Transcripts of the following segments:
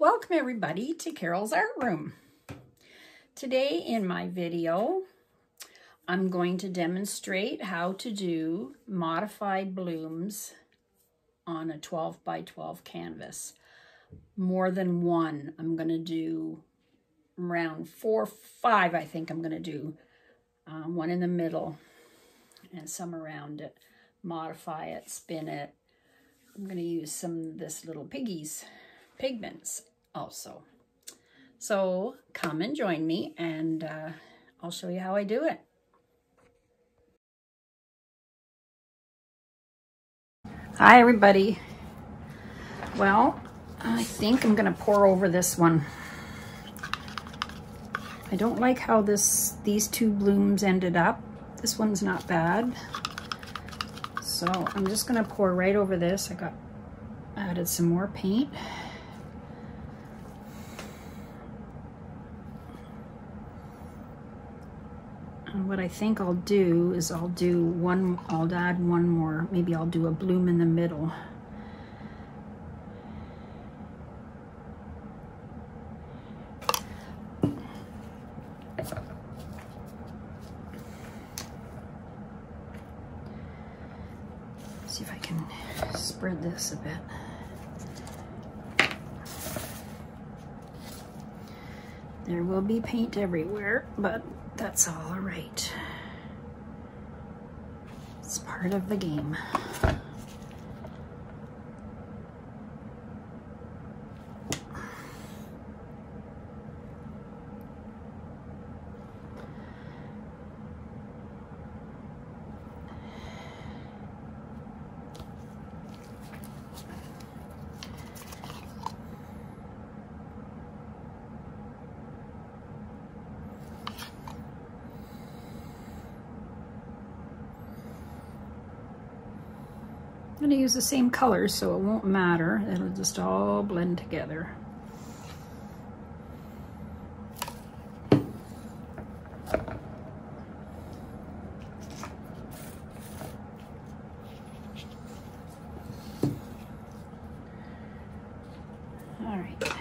Welcome everybody to Carole's Art Room. Today in my video, I'm going to demonstrate how to do modified blooms on a 12 by 12 canvas. More than one. I'm going to do around four, five I think I'm going to do. Um, one in the middle and some around it. Modify it, spin it. I'm going to use some of this little piggies pigments also. So come and join me and uh, I'll show you how I do it. Hi everybody. Well, I think I'm gonna pour over this one. I don't like how this these two blooms ended up. This one's not bad. So I'm just gonna pour right over this. I got added some more paint. What I think I'll do is I'll do one, I'll add one more, maybe I'll do a bloom in the middle. See if I can spread this a bit. There will be paint everywhere, but that's all right. It's part of the game. The same colors so it won't matter. It'll just all blend together. All right.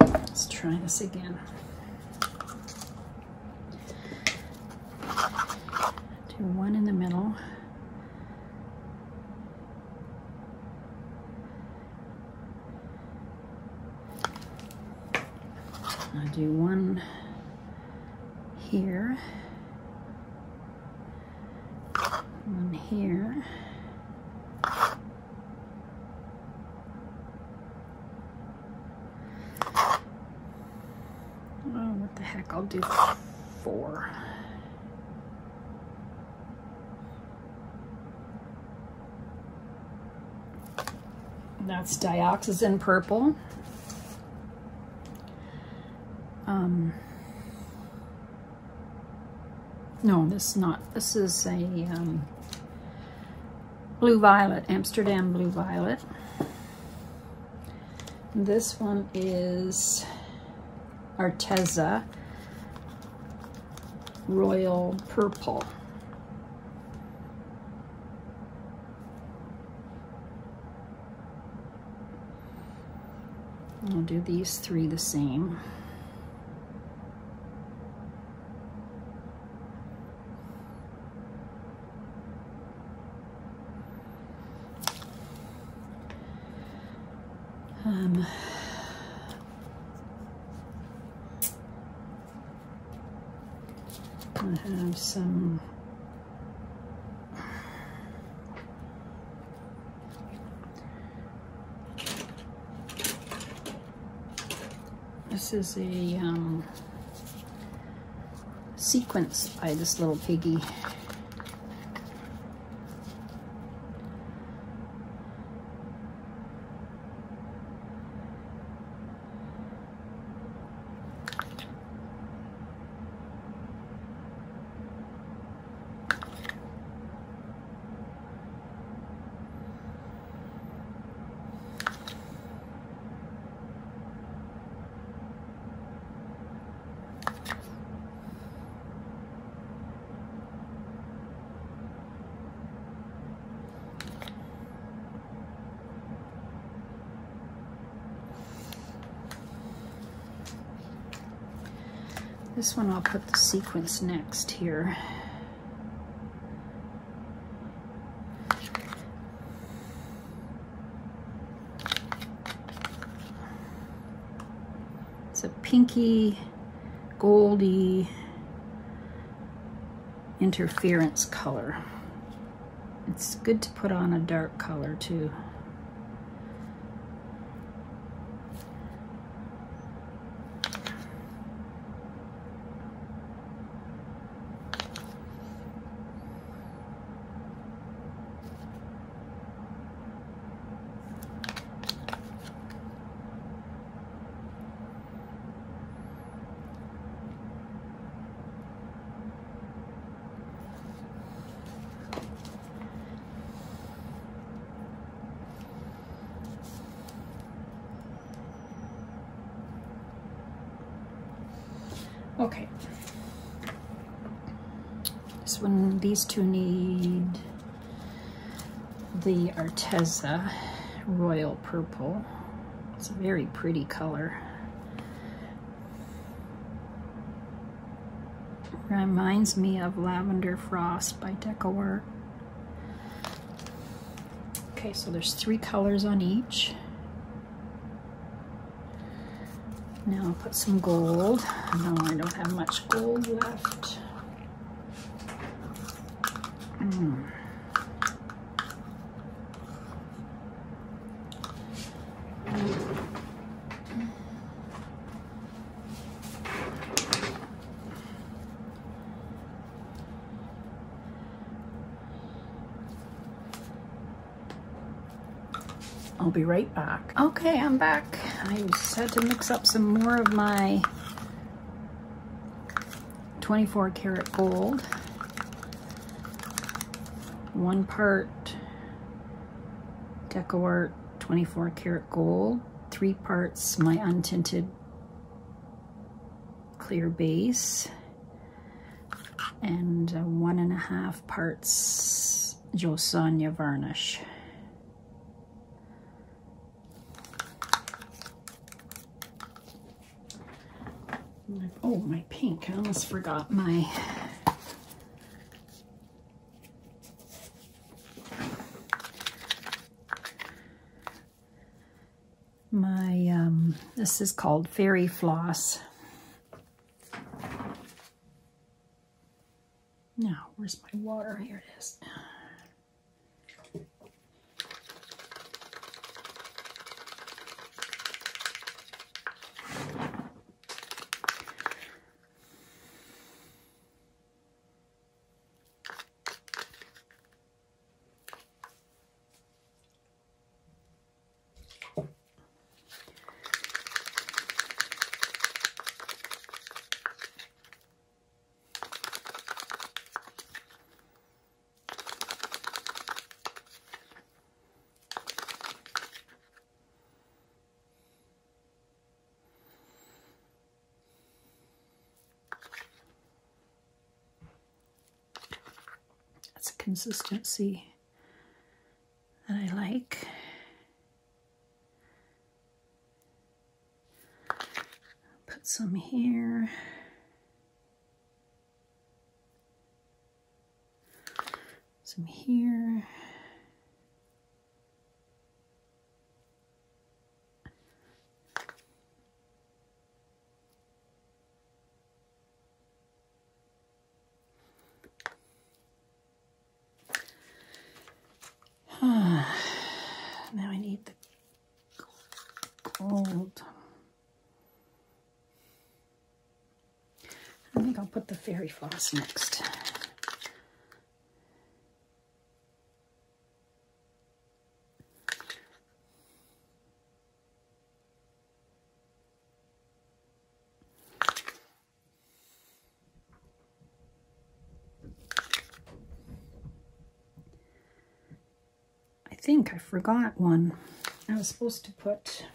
Let's try this again. Do one in the middle. I do one here, one here. Oh, what the heck, I'll do four. That's dioxazine purple. Um, no, this is not. This is a um, blue violet, Amsterdam blue violet. This one is Arteza Royal Purple. I'll do these three the same. Um, I have some This is a um, sequence by this little piggy. This one I'll put the sequence next here. It's a pinky, goldy interference color. It's good to put on a dark color too. Okay. This one, these two need the Arteza Royal Purple. It's a very pretty color. Reminds me of Lavender Frost by DecoArt. Okay, so there's three colors on each. Now I'll put some gold. No, I don't have much gold left. Mm. I'll be right back. Okay, I'm back. I just had to mix up some more of my 24 karat gold. One part DecoArt 24 karat gold, three parts my untinted clear base, and uh, one and a half parts JoSonja varnish. Oh, my pink. I almost forgot my... My, um, this is called Fairy Floss. Now, where's my water? Here it is. Consistency that I like. Put some here. Some here. now I need the gold. I think I'll put the fairy floss next. I think I forgot one. I was supposed to put,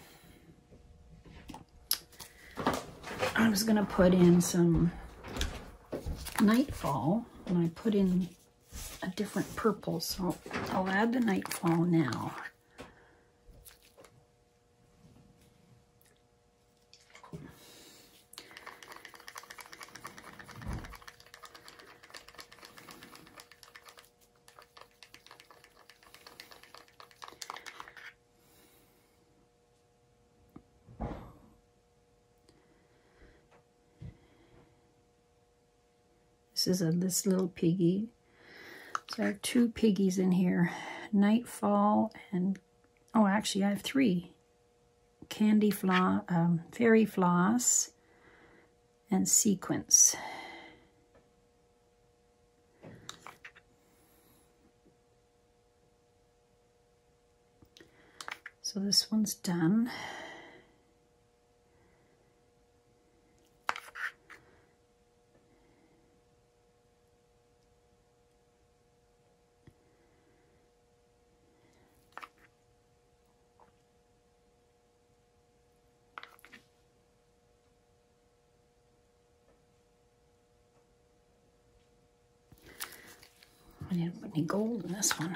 I was going to put in some Nightfall, and I put in a different purple, so I'll add the Nightfall now. Pieces of this little piggy. So I have two piggies in here. Nightfall and, oh, actually I have three. Candy floss, um, fairy floss, and sequence. So this one's done. I didn't put any gold in this one.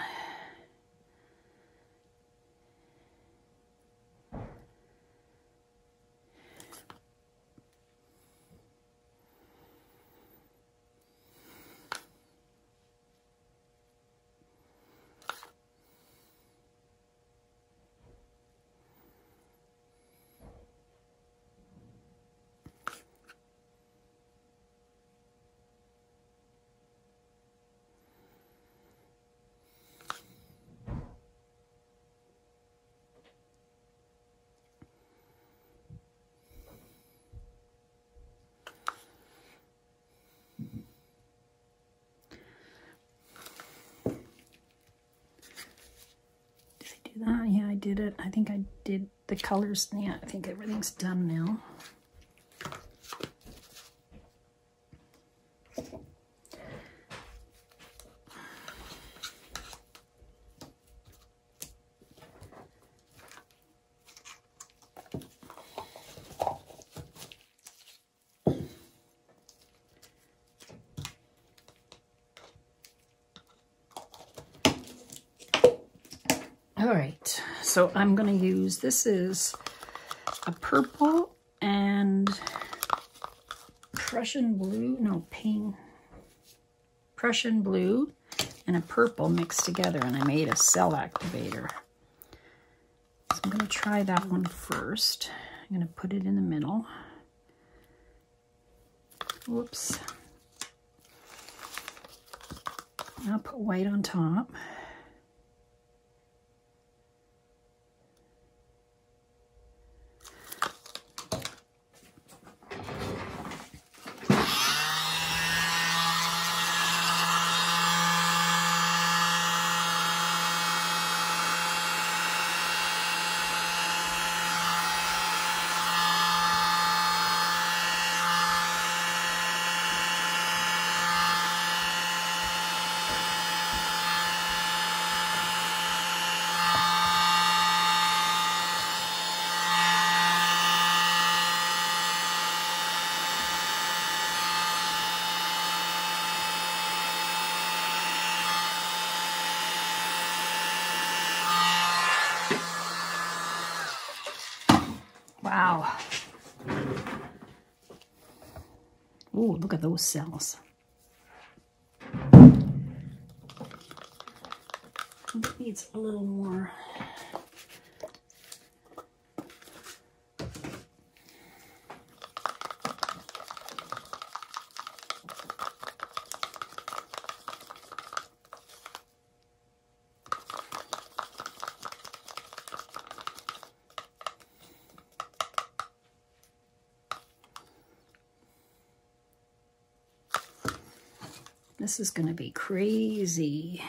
do that? Yeah, I did it. I think I did the colors. Yeah, I think everything's done now. All right, so I'm going to use, this is a purple and Prussian blue, no, pink, Prussian blue and a purple mixed together, and I made a cell activator. So I'm going to try that one first. I'm going to put it in the middle. Whoops. I'll put white on top. Wow. Oh, look at those cells. Needs a little more. This is going to be crazy.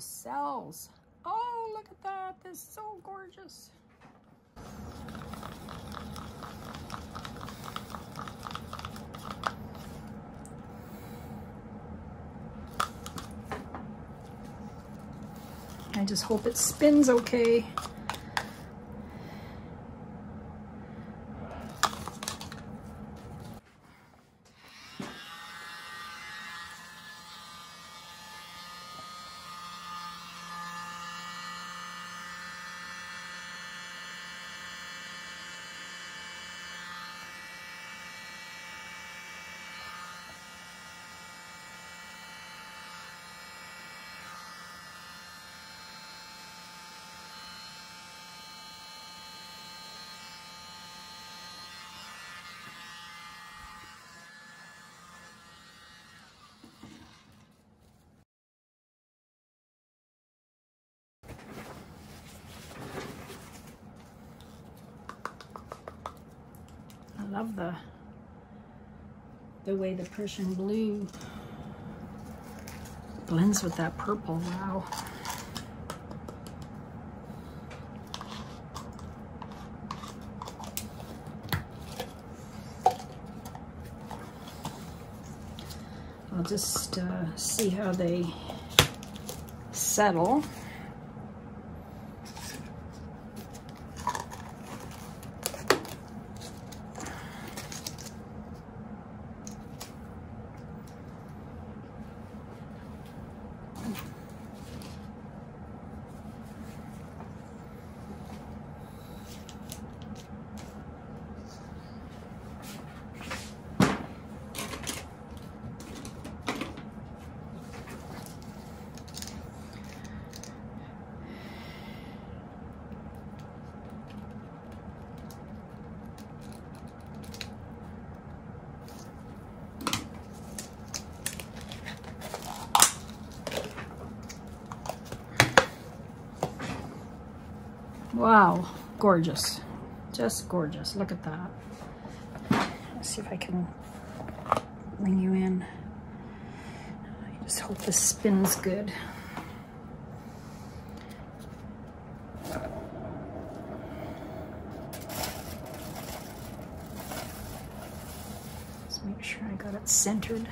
Cells. Oh, look at that. This is so gorgeous. I just hope it spins okay. Love the the way the Prussian blue blends with that purple. Wow. I'll just uh, see how they settle. Wow, gorgeous. Just gorgeous. Look at that. Let's see if I can bring you in. I just hope this spins good. Let's make sure I got it centered.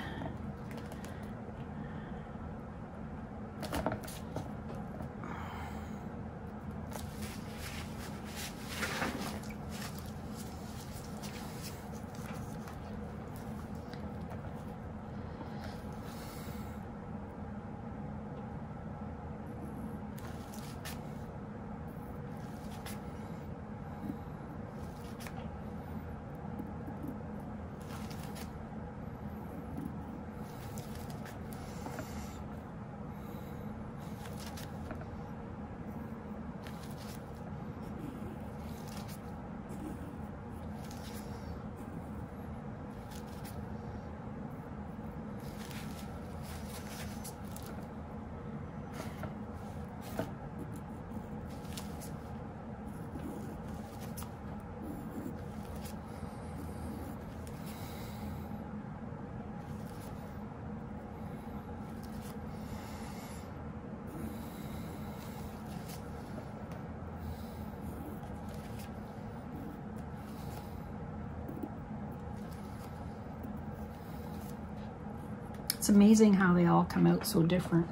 It's amazing how they all come out so different.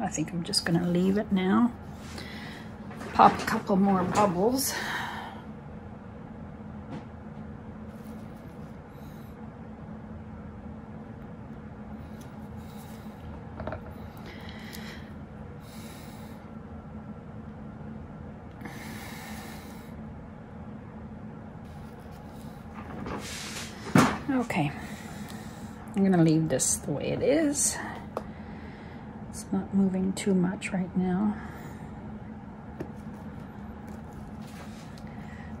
I think I'm just gonna leave it now. Pop a couple more bubbles. Okay, I'm gonna leave this the way it is. It's not moving too much right now.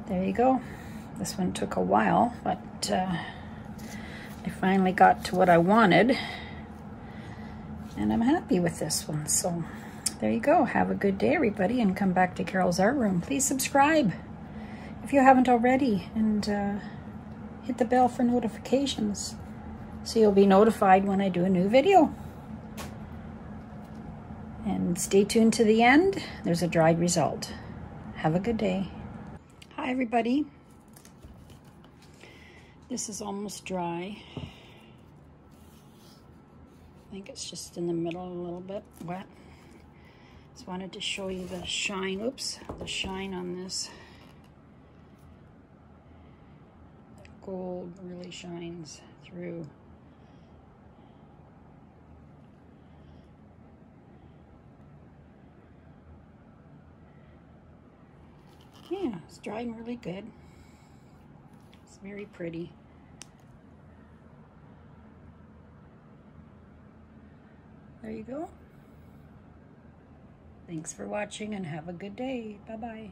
There you go. This one took a while, but uh, I finally got to what I wanted. And I'm happy with this one. So there you go. Have a good day, everybody, and come back to Carole's Art Room. Please subscribe if you haven't already, and uh, hit the bell for notifications so you'll be notified when I do a new video. Stay tuned to the end. There's a dried result. Have a good day. Hi, everybody. This is almost dry. I think it's just in the middle a little bit wet. Just wanted to show you the shine, oops, the shine on this. Gold really shines through. Yeah, it's drying really good. It's very pretty. There you go. Thanks for watching and have a good day. Bye-bye.